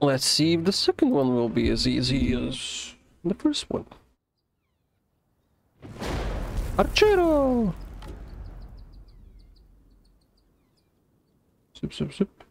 Let's see if the second one will be as easy as the first one. Archero! Sip, sip, sip.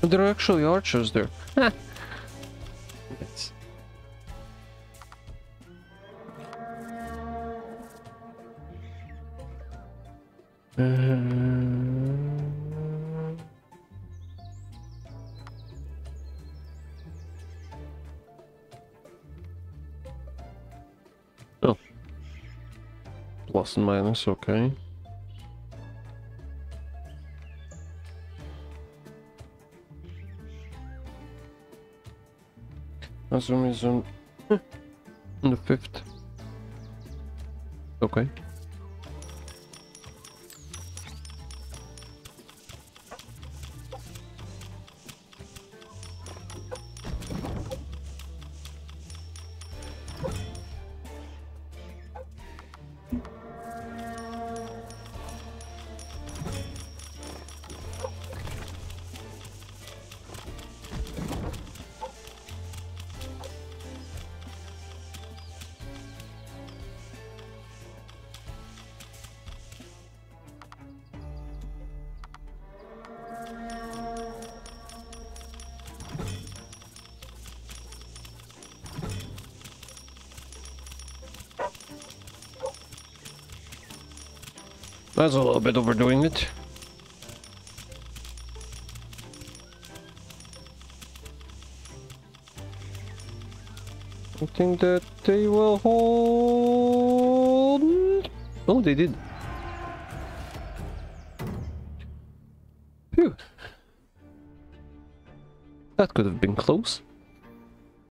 There are actually archers there. Yes. Uh, Oh. Plus and minus, okay. Assume is on on the fifth. Okay. That's a little bit overdoing it. I think that they will hold. Oh, they did. Phew. That could have been close.